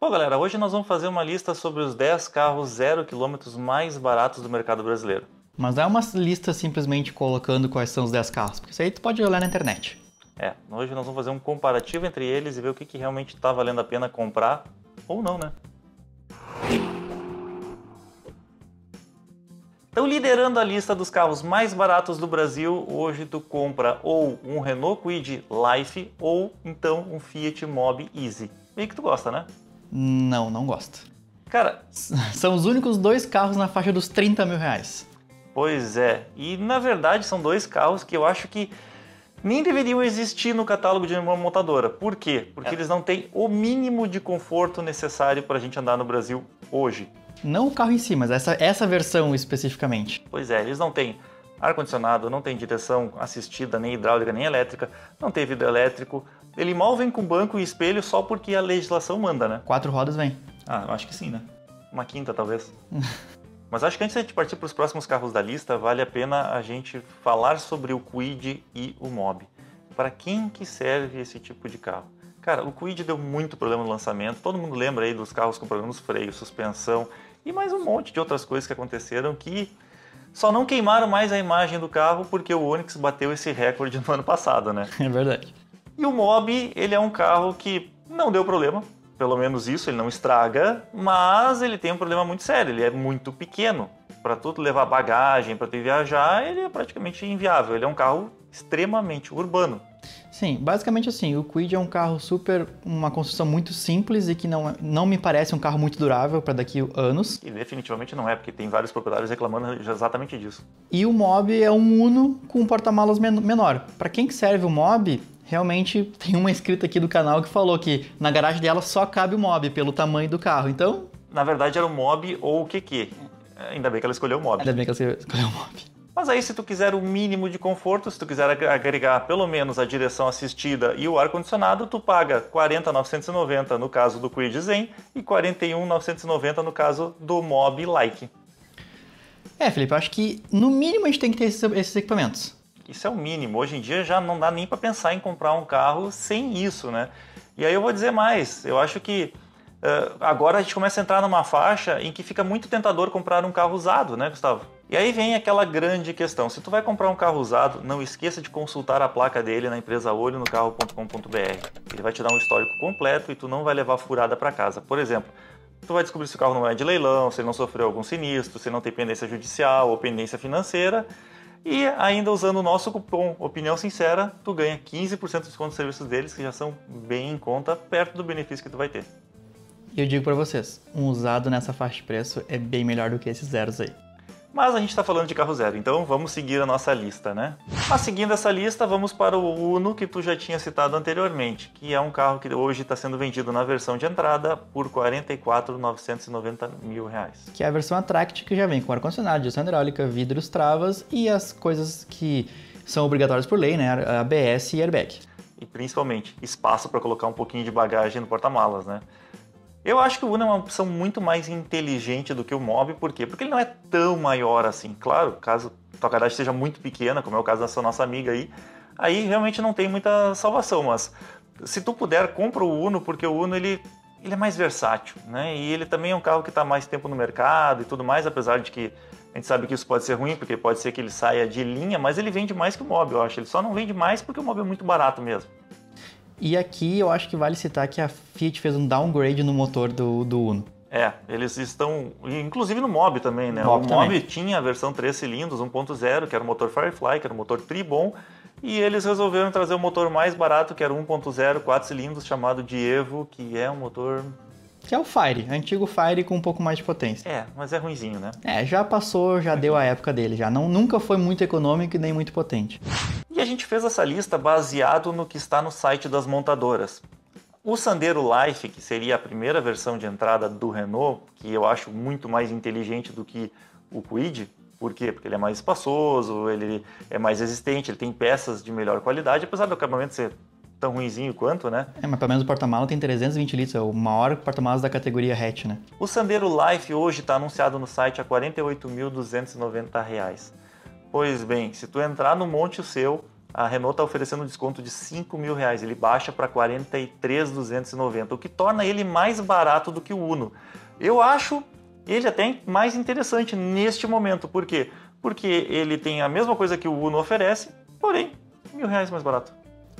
Bom, galera, hoje nós vamos fazer uma lista sobre os 10 carros zero quilômetros mais baratos do mercado brasileiro. Mas não é uma lista simplesmente colocando quais são os 10 carros, porque isso aí tu pode olhar na internet. É, hoje nós vamos fazer um comparativo entre eles e ver o que, que realmente está valendo a pena comprar ou não, né? Então, liderando a lista dos carros mais baratos do Brasil, hoje tu compra ou um Renault Kwid Life ou então um Fiat Mobi Easy. Meio que tu gosta, né? Não, não gosto. Cara, São os únicos dois carros na faixa dos 30 mil reais. pois é. E na verdade são dois carros que eu acho que nem deveriam existir no catálogo de uma montadora. Por quê? Porque É. eles não têm o mínimo de conforto necessário para a gente andar no Brasil hoje. Não o carro em si, mas essa, essa versão especificamente. Pois é, eles não têm ar-condicionado, não tem direção assistida, nem hidráulica, nem elétrica, não tem vidro elétrico. Ele mal vem com banco e espelho só porque a legislação manda, né? Quatro rodas vem. Ah, eu acho que sim, né? Uma quinta, talvez. Mas acho que antes de partir para os próximos carros da lista, vale a pena a gente falar sobre o Kwid e o Mob. Para quem que serve esse tipo de carro? Cara, o Kwid deu muito problema no lançamento. Todo mundo lembra aí dos carros com problemas nos freios, suspensão e mais um monte de outras coisas que aconteceram que só não queimaram mais a imagem do carro porque o Onix bateu esse recorde no ano passado, né? É verdade. E o Mob, ele é um carro que não deu problema, pelo menos isso, ele não estraga, mas ele tem um problema muito sério, ele é muito pequeno. Para tudo levar bagagem, para tu viajar, ele é praticamente inviável. Ele é um carro extremamente urbano. Sim, basicamente assim, o Kwid é um carro super, uma construção muito simples e que não, não me parece um carro muito durável para daqui anos. E definitivamente não é, porque tem vários proprietários reclamando exatamente disso. E o Mob é um Uno com um porta-malas men- menor. Para quem que serve o Mob, realmente tem uma inscrita aqui do canal que falou que na garagem dela só cabe o Mob pelo tamanho do carro. Então, Na verdade era o Mob ou o QQ. Ainda bem que ela escolheu o Mob. ainda bem que você escolheu o Mob. Mas aí, se tu quiser o mínimo de conforto, se tu quiser ag- agregar pelo menos a direção assistida e o ar-condicionado, tu paga R$ 40.990 no caso do Kwid Zen e R$ 41.990 no caso do Mob Like. É, Felipe, eu acho que no mínimo a gente tem que ter esses equipamentos. Isso é o mínimo. Hoje em dia já não dá nem para pensar em comprar um carro sem isso, né? E aí eu vou dizer mais. Eu acho que eh, agora a gente começa a entrar numa faixa em que fica muito tentador comprar um carro usado, né, Gustavo? E aí vem aquela grande questão. Se tu vai comprar um carro usado, não esqueça de consultar a placa dele na empresa olho no carro.com.br. Ele vai te dar um histórico completo e tu não vai levar furada para casa. Por exemplo, tu vai descobrir se o carro não é de leilão, se ele não sofreu algum sinistro, se não tem pendência judicial ou pendência financeira. E ainda usando o nosso cupom Opinião Sincera, tu ganha 15% de desconto nos serviços deles, que já são bem em conta, perto do benefício que tu vai ter. E eu digo pra vocês, um usado nessa faixa de preço é bem melhor do que esses zeros aí. Mas a gente está falando de carro zero, então vamos seguir a nossa lista, né? Mas seguindo essa lista, vamos para o Uno que tu já tinha citado anteriormente, que é um carro que hoje está sendo vendido na versão de entrada por 44.990 mil reais. Que é a versão Attract que já vem com ar-condicionado, direção hidráulica, vidros, travas e as coisas que são obrigatórias por lei, né? ABS e airbag. E principalmente espaço para colocar um pouquinho de bagagem no porta-malas, né? Eu acho que o Uno é uma opção muito mais inteligente do que o Mob, por quê? Porque ele não é tão maior assim. Claro, caso tua garagem seja muito pequena, como é o caso dessa nossa amiga aí, aí realmente não tem muita salvação, mas se tu puder, compra o Uno, porque o Uno ele, ele é mais versátil, né? E ele também é um carro que está mais tempo no mercado e tudo mais, apesar de que a gente sabe que isso pode ser ruim, porque pode ser que ele saia de linha, mas ele vende mais que o Mob, eu acho. Ele só não vende mais porque o Mob é muito barato mesmo. E aqui eu acho que vale citar que a Fiat fez um downgrade no motor do, do Uno. É, eles estão. Inclusive no Mob também, né? Mob o Mob também. tinha a versão 3 cilindros, 1.0, que era o motor Firefly, que era o motor Tribon, e eles resolveram trazer o motor mais barato, que era o 1.0, 4 cilindros, chamado de Evo, que é um motor. Que é o Fire, antigo Fire com um pouco mais de potência. É, mas é ruinzinho, né? É, já passou, já deu a época dele, já. Não, nunca foi muito econômico e nem muito potente. E a gente fez essa lista baseado no que está no site das montadoras. O Sandero Life, que seria a primeira versão de entrada do Renault, que eu acho muito mais inteligente do que o Kwid, por quê? Porque ele é mais espaçoso, ele é mais resistente, ele tem peças de melhor qualidade, apesar do acabamento ser tão ruinzinho quanto, né? É, mas pelo menos o porta-mala tem 320 litros, é o maior porta-malas da categoria hatch, né? O Sandero Life hoje está anunciado no site a 48.290 reais. Pois bem, se tu entrar no Monte o Seu, a Renault está oferecendo um desconto de 5 mil reais. Ele baixa para 43,290, o que torna ele mais barato do que o Uno. Eu acho ele até mais interessante neste momento. Por quê? Porque ele tem a mesma coisa que o Uno oferece, porém, mil reais mais barato.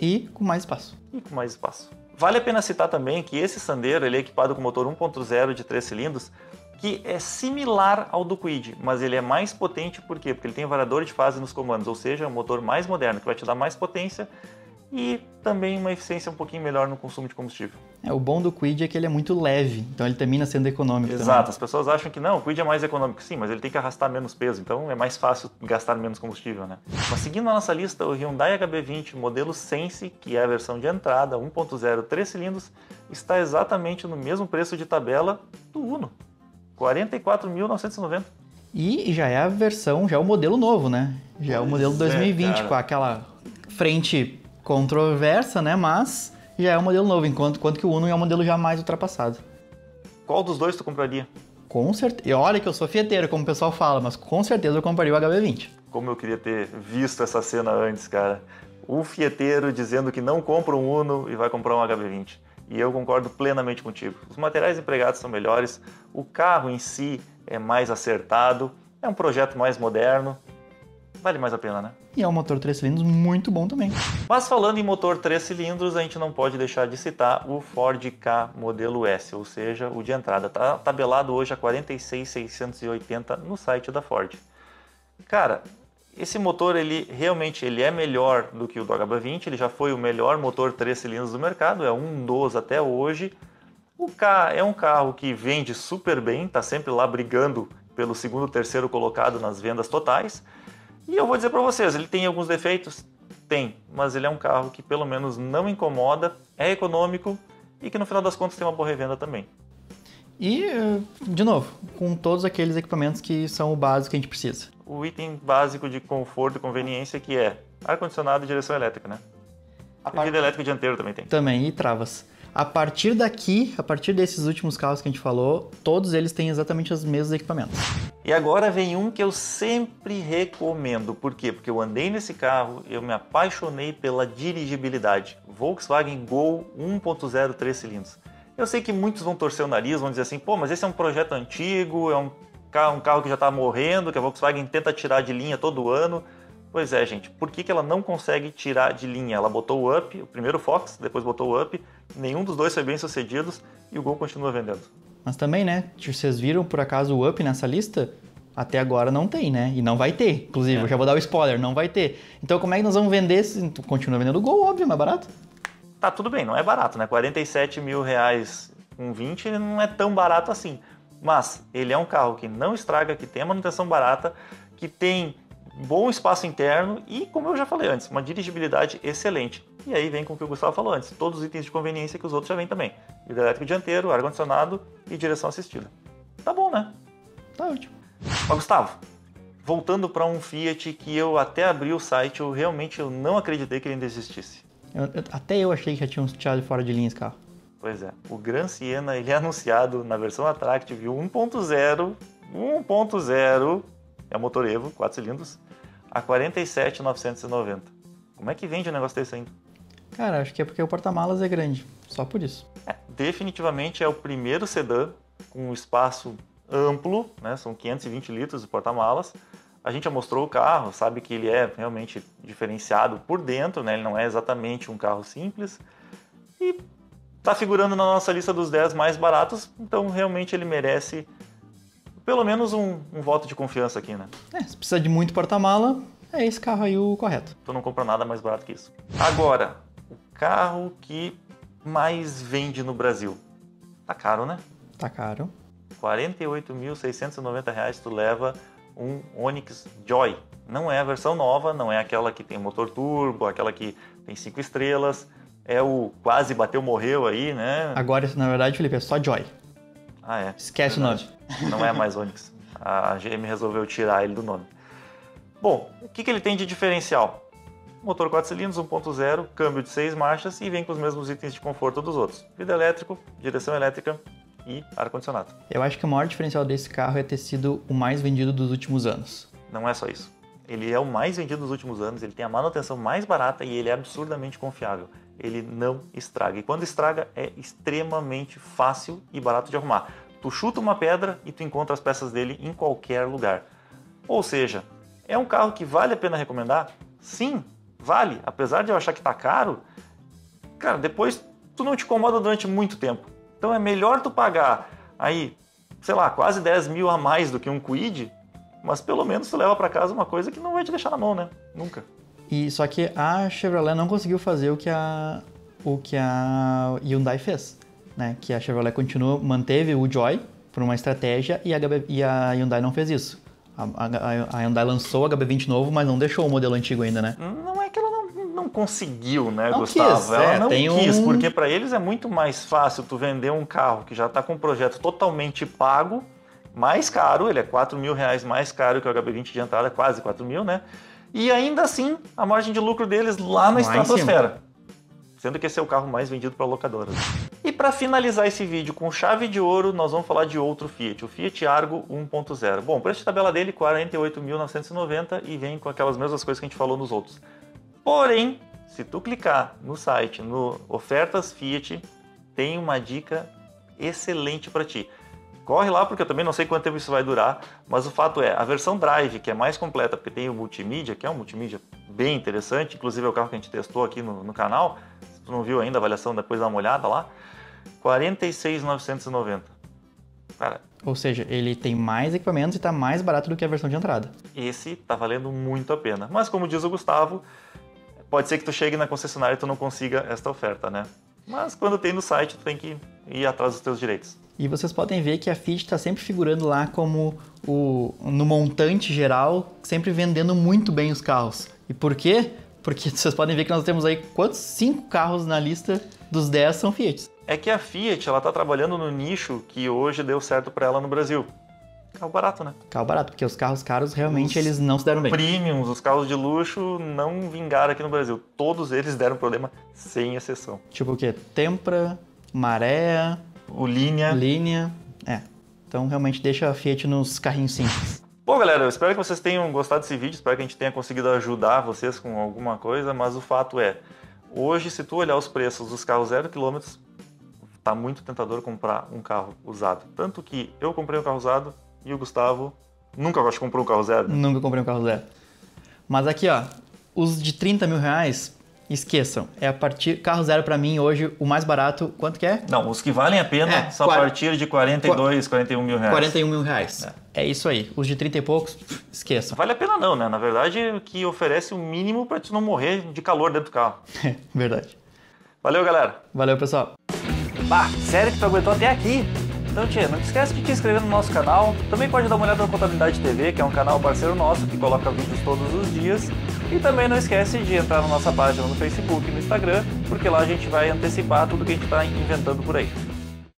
E com mais espaço. E com mais espaço. Vale a pena citar também que esse Sandero ele é equipado com motor 1.0 de 3 cilindros, que é similar ao do Quid, mas ele é mais potente por quê? Porque ele tem variador de fase nos comandos, ou seja, é um motor mais moderno que vai te dar mais potência e também uma eficiência um pouquinho melhor no consumo de combustível. É, o bom do Quid é que ele é muito leve, então ele termina sendo econômico Exato, também. as pessoas acham que não, o Quid é mais econômico, sim, mas ele tem que arrastar menos peso, então é mais fácil gastar menos combustível, né? Mas seguindo a nossa lista, o Hyundai HB20 modelo Sense, que é a versão de entrada, 1.0 3 cilindros, está exatamente no mesmo preço de tabela do Uno, 44.990. E já é a versão, já é o modelo novo, né? Já é o modelo Pois é, 2020, cara. com aquela frente controversa, né? Mas já é o modelo novo, enquanto, enquanto que o Uno é um modelo já mais ultrapassado. Qual dos dois tu compraria? Com certeza. E olha que eu sou fieteiro, como o pessoal fala, mas com certeza eu compraria o HB20. Como eu queria ter visto essa cena antes, cara. O fieteiro dizendo que não compra um Uno e vai comprar um HB20. E eu concordo plenamente contigo. Os materiais empregados são melhores, o carro em si é mais acertado, é um projeto mais moderno. Vale mais a pena, né? E é um motor 3 cilindros muito bom também. Mas falando em motor 3 cilindros, a gente não pode deixar de citar o Ford K modelo S, ou seja, o de entrada. Está tabelado hoje a 46.680 no site da Ford. Cara, esse motor ele realmente ele é melhor do que o do HB20, ele já foi o melhor motor 3 cilindros do mercado, é um dos até hoje. O K é um carro que vende super bem, está sempre lá brigando pelo segundo, terceiro colocado nas vendas totais. E eu vou dizer para vocês, ele tem alguns defeitos? Tem, mas ele é um carro que pelo menos não incomoda, é econômico e que no final das contas tem uma boa revenda também. E, de novo, com todos aqueles equipamentos que são o básico que a gente precisa. O item básico de conforto e conveniência que é ar-condicionado e direção elétrica, né? A vida elétrica dianteiro também tem. Também, e travas. A partir daqui, a partir desses últimos carros que a gente falou, todos eles têm exatamente os mesmos equipamentos. E agora vem um que eu sempre recomendo. Por quê? Porque eu andei nesse carro, eu me apaixonei pela dirigibilidade. Volkswagen Gol 1.0 3 cilindros. Eu sei que muitos vão torcer o nariz, vão dizer assim, pô, mas esse é um projeto antigo, é um carro, um carro que já está morrendo, que a Volkswagen tenta tirar de linha todo ano. Pois é, gente, por que, que ela não consegue tirar de linha? Ela botou o Up, o primeiro Fox, depois botou o Up, nenhum dos dois foi bem sucedidos e o Gol continua vendendo. Mas também, né? Vocês viram por acaso o Up nessa lista? Até agora não tem, né? E não vai ter. Inclusive, É. eu já vou dar o spoiler, não vai ter. Então como é que nós vamos vender? se- Continua vendendo o Gol, óbvio, mais barato. Tá tudo bem, não é barato, né? 47 mil reais com 20 não é tão barato assim. Mas ele é um carro que não estraga, que tem a manutenção barata, que tem bom espaço interno e, como eu já falei antes, uma dirigibilidade excelente. E aí vem com o que o Gustavo falou antes, todos os itens de conveniência que os outros já vêm também. Vidro elétrico dianteiro, ar-condicionado e direção assistida. Tá bom, né? Tá ótimo. Mas Gustavo, voltando para um Fiat que eu até abri o site, eu realmente eu não acreditei que ele ainda existisse. Eu- eu- até eu achei que já tinha uns tirado fora de linha esse carro. Pois é, o Gran Siena ele é anunciado na versão Attractive 1.0, 1.0, é motor Evo, 4 cilindros, a 47.990. Como é que vende um negócio desse ainda? Cara, acho que é porque o porta-malas é grande. Só por isso. É, definitivamente é o primeiro sedã com um espaço amplo, né? São 520 litros de porta-malas. A gente já mostrou o carro, sabe que ele é realmente diferenciado por dentro, né? Ele não é exatamente um carro simples. E está figurando na nossa lista dos 10 mais baratos, então realmente ele merece pelo menos um, um voto de confiança aqui, né? É, se precisa de muito porta-mala, é esse carro aí o correto. Tu não compra nada mais barato que isso. Agora, o carro que mais vende no Brasil. Tá caro, né? Tá caro. 48.690 reais tu leva um Onix Joy. Não é a versão nova, não é aquela que tem motor turbo, aquela que tem cinco estrelas. É o quase bateu, morreu aí, né? Agora, na verdade, Felipe, é só Joy. Ah, é. Esquece Verdade. o nome. Não é mais Onix. A GM resolveu tirar ele do nome. Bom, o que, que ele tem de diferencial? Motor 4 cilindros, 1.0, câmbio de 6 marchas e vem com os mesmos itens de conforto dos outros. Vidro elétrico, direção elétrica e ar-condicionado. Eu acho que o maior diferencial desse carro é ter sido o mais vendido dos últimos anos. Não é só isso. Ele é o mais vendido nos últimos anos, ele tem a manutenção mais barata e ele é absurdamente confiável. Ele não estraga. E quando estraga, é extremamente fácil e barato de arrumar. Tu chuta uma pedra e tu encontra as peças dele em qualquer lugar. Ou seja, é um carro que vale a pena recomendar? Sim, vale. Apesar de eu achar que está caro, cara, depois tu não te incomoda durante muito tempo. Então é melhor tu pagar aí, sei lá, quase 10 mil a mais do que um Quid mas pelo menos tu leva para casa uma coisa que não vai te deixar na mão, né? Nunca. E só que a Chevrolet não conseguiu fazer o que a o que a Hyundai fez, né? Que a Chevrolet continua manteve o Joy por uma estratégia e a, HB, e a Hyundai não fez isso. A, a, a, Hyundai lançou o HB20 novo, mas não deixou o modelo antigo ainda, né? Não é que ela não, não conseguiu, né, não Gustavo? Quis, ela é, não quis, um... porque para eles é muito mais fácil tu vender um carro que já está com um projeto totalmente pago mais caro, ele é 4 mil reais mais caro que o HB20 de entrada, quase 4 mil, né? E ainda assim, a margem de lucro deles lá na estratosfera. Sendo que esse é o carro mais vendido para locadoras. E para finalizar esse vídeo com chave de ouro, nós vamos falar de outro Fiat, o Fiat Argo 1.0. Bom, o preço de tabela dele 48.990 e vem com aquelas mesmas coisas que a gente falou nos outros. Porém, se tu clicar no site, no ofertas Fiat, tem uma dica excelente para ti. Corre lá porque eu também não sei quanto tempo isso vai durar, mas o fato é, a versão Drive, que é mais completa, porque tem o multimídia, que é um multimídia bem interessante, inclusive é o carro que a gente testou aqui no, no canal, se tu não viu ainda a avaliação, depois dá uma olhada lá, 46,990. Cara, ou seja, ele tem mais equipamentos e está mais barato do que a versão de entrada. Esse está valendo muito a pena. Mas como diz o Gustavo, pode ser que tu chegue na concessionária e tu não consiga esta oferta, né? Mas quando tem no site, tu tem que ir atrás dos teus direitos. E vocês podem ver que a Fiat está sempre figurando lá como o, no montante geral, sempre vendendo muito bem os carros. E por quê? Porque vocês podem ver que nós temos aí quantos? Cinco carros na lista dos 10 são Fiat. É que a Fiat ela está trabalhando no nicho que hoje deu certo para ela no Brasil. Carro barato, né? Carro barato, porque os carros caros realmente os eles não se deram bem. Premiums, os carros de luxo não vingaram aqui no Brasil. Todos eles deram problema, sem exceção. Tipo o quê? Tempra, Maré, o Linha. Linha, é. Então realmente deixa a Fiat nos carrinhos simples. Bom, galera, eu espero que vocês tenham gostado desse vídeo, espero que a gente tenha conseguido ajudar vocês com alguma coisa, mas o fato é, hoje, se tu olhar os preços dos carros zero quilômetros, tá muito tentador comprar um carro usado. Tanto que eu comprei um carro usado e o Gustavo nunca acho comprou um carro zero. Nunca comprei um carro zero. Mas aqui, ó, os de 30 mil reais, Esqueçam, é a partir carro zero para mim hoje o mais barato, quanto que é? Não, os que valem a pena é, são a partir de 42, 41 mil reais. 41 mil reais. É. é. isso aí. Os de 30 e poucos, esqueçam. Vale a pena não, né? Na verdade, o que oferece o mínimo para tu não morrer de calor dentro do carro. É, verdade. Valeu, galera. Valeu, pessoal. Bah, sério que tu aguentou até aqui? Então, tia, não esquece de te inscrever no nosso canal. Também pode dar uma olhada no Contabilidade TV, que é um canal parceiro nosso que coloca vídeos todos os dias. E também não esquece de entrar na nossa página no Facebook e no Instagram, porque lá a gente vai antecipar tudo que a gente está inventando por aí.